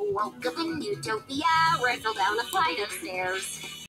woke up in utopia, where down a flight of stairs.